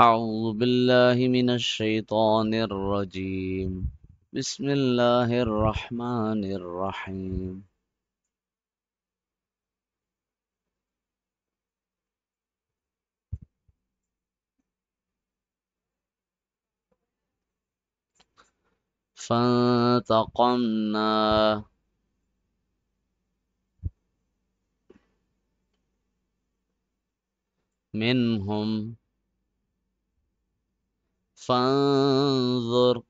أعوذ بالله من الشيطان الرجيم. بسم الله الرحمن الرحيم. فانتقمنا. منهم فانظر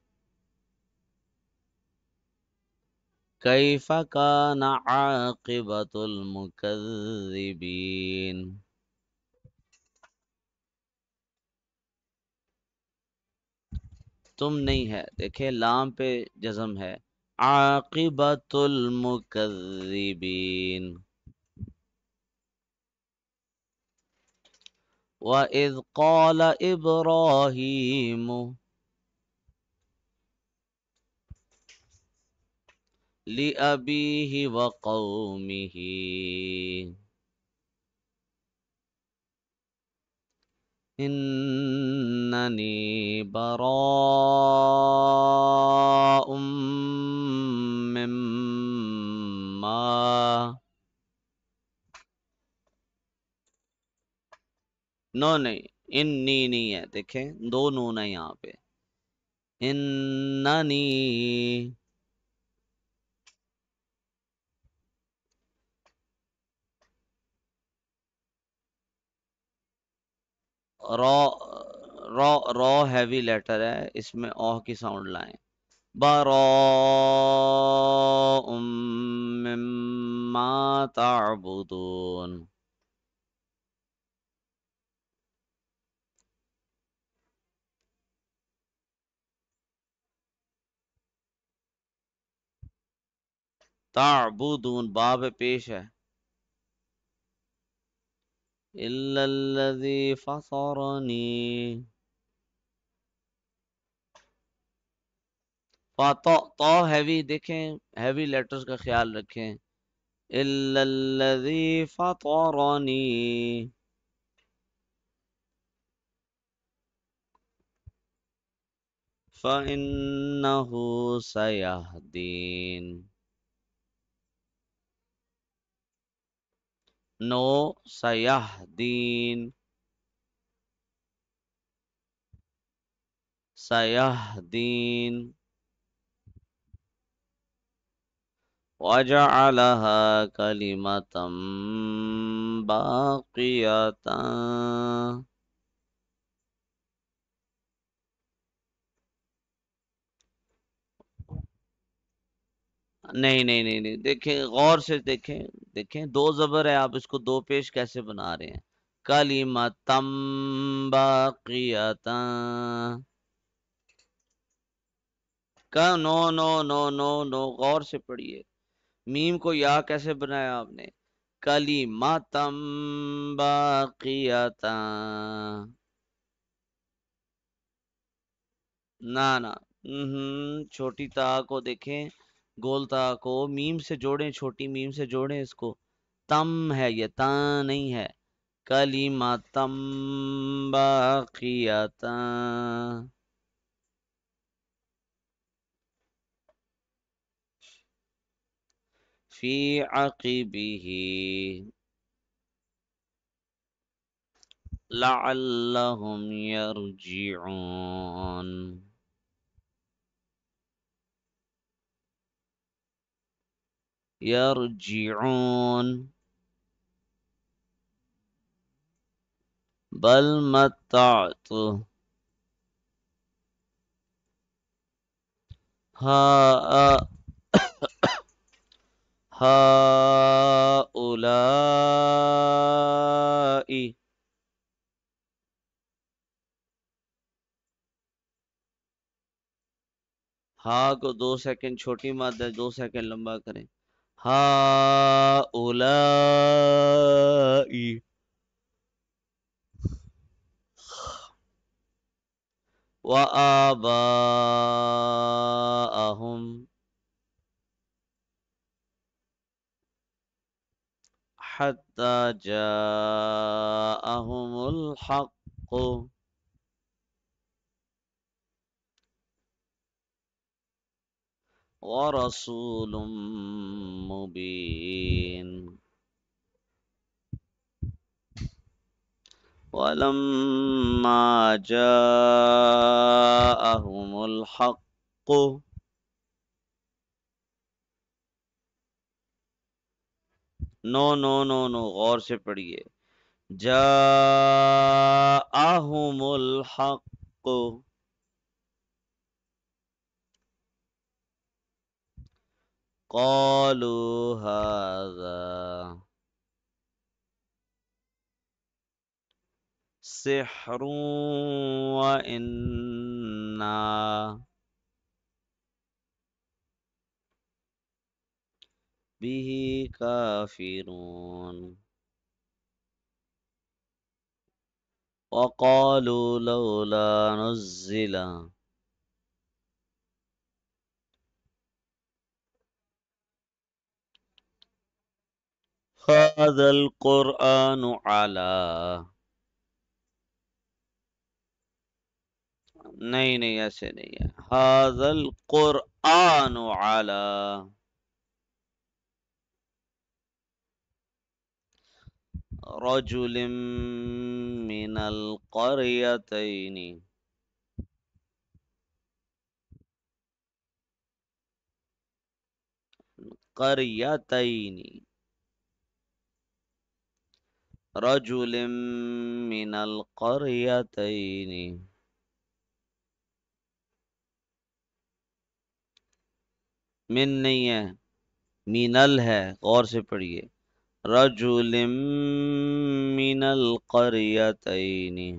كيف كان عاقبة المكذبين. تم نہیں ہے، دیکھیں لام پہ جزم ہے عاقبت المکذبین وإذ قال إبراهيم لأبيه وقومه إنني براء نو نہیں انی نہیں ہے، دیکھیں، دو نون ہے یہاں پہ۔ اننی رو رو ہیوی لیٹر ہے، اس میں اوہ کی ساؤنڈ لائیں۔ برا مما تعبدون۔ تعبدون باب پیش ہے إلا الذي فطرني. فطو تو ہیوی دیکھیں ہیوی لیٹرز کا خیال رکھیں. إلا الذي فطرني. فإنه سيهدين. نو سيهدين سيهدين وجعلها كلمة باقية نہیں نہیں نہیں نہیں۔ دیکھیں، غور سے دیکھیں دیکھیں۔ دو زبر ہے آپ اس کو دو پیش کیسے بنا رہے ہیں؟ كلمة باقية کا نو نو نو نو نو، غور سے پڑھیے۔ میم کو یا کیسے بنایا آپ نے؟ کلیمتم باقیتن نہ نہ۔ چھوٹی تا کو دیکھیں۔ گولتا کو میم سے جوڑیں، چھوٹی میم سے جوڑیں اس کو۔ تم ہے، یہ تا نہیں ہے۔ كلمة باقية۔ في عقبه لعلهم یرجعون۔ يرجعون. بل متعت. ها هؤلاء ہاں کو دو سیکنڈ چھوٹی مات دے دو سیکنڈ لمبا کریں۔ هؤلاء. وآباءهم. حتى جاءهم الحق. ورسول مبين ولما جاءهم الحق no no no no غور سے پڑھیے۔ جاءهم الحق قالوا هذا سحر وإنا به كافرون. وقالوا لولا نزل هذا القرآن على नहीं नहीं ऐसे नहीं है हाजल कुरआन अला رجل من القريتين قريتين رجل من القريتين من नहीं है मीनल है गौर से पढ़िए रजुलिम मिनल करियतैनी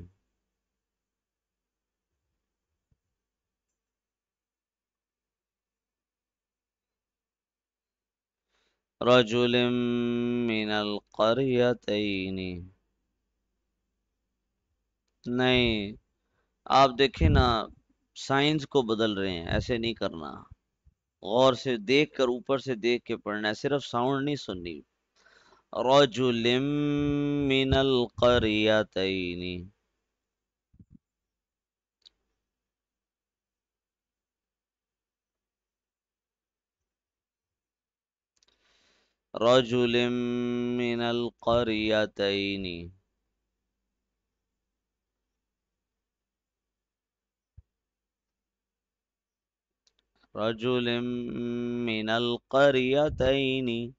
رجل من القریتین نہیں، آپ دیکھیں نا، سائنس کو بدل رہے ہیں، ایسے نہیں کرنا۔ غور سے دیکھ کر، اوپر سے دیکھ کے پڑھنا ہے، صرف ساؤنڈ نہیں سننی۔ رجل من القریتین رجل من القريتين. رجل من القريتين.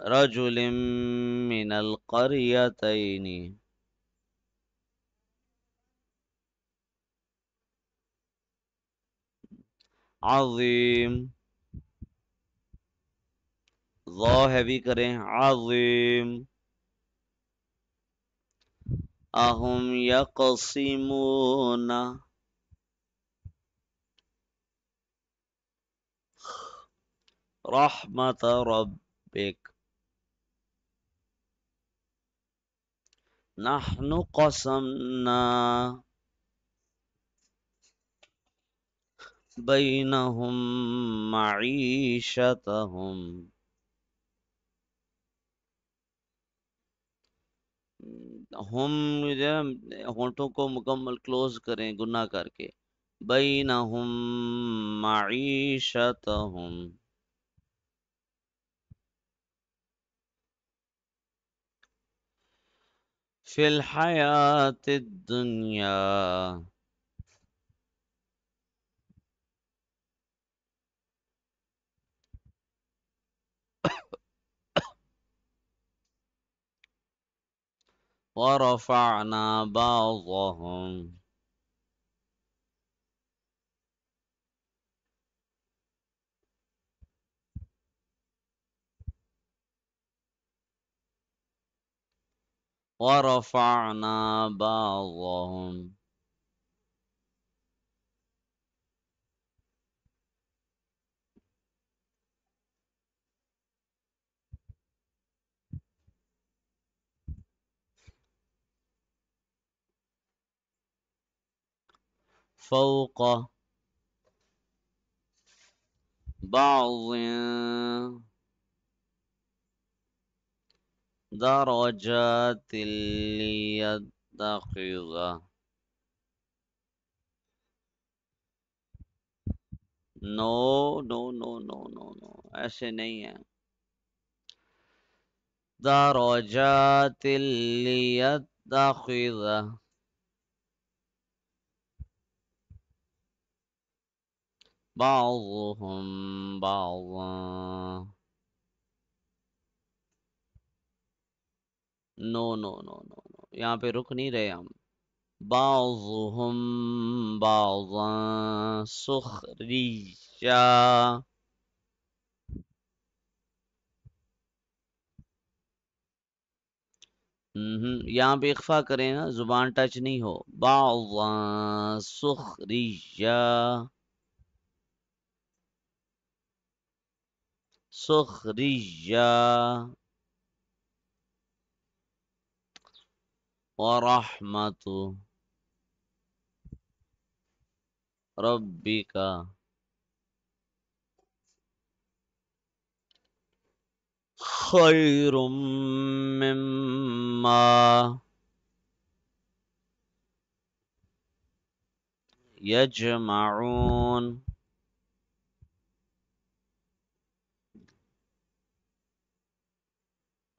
رجل من القريتين. عظيم ظاهر भी करें عظيم أهم يقسمون رحمة ربك نحن قسمنا بينهم معيشتهم ہم ہونٹوں کو مکمل کلوز کریں، گناہ کر کے۔ بینہم معیشتہم فی الحیات الدنیا ورفعنا بعضهم ورفعنا بعضهم فوق بعض درجات ليتخذ. no no no no no no ایسے نہیں ہے درجات ليتخذ. بعضهم بعضا. no no no no no یہاں پہ رک نہیں رہے ہم. بعضهم بعضا. سخريا یہاں پہ اخفا کریں نا، زبان ٹچ نہیں ہو. بعضا سخریشا سخريا ورحمة ربك. خير مما يجمعون.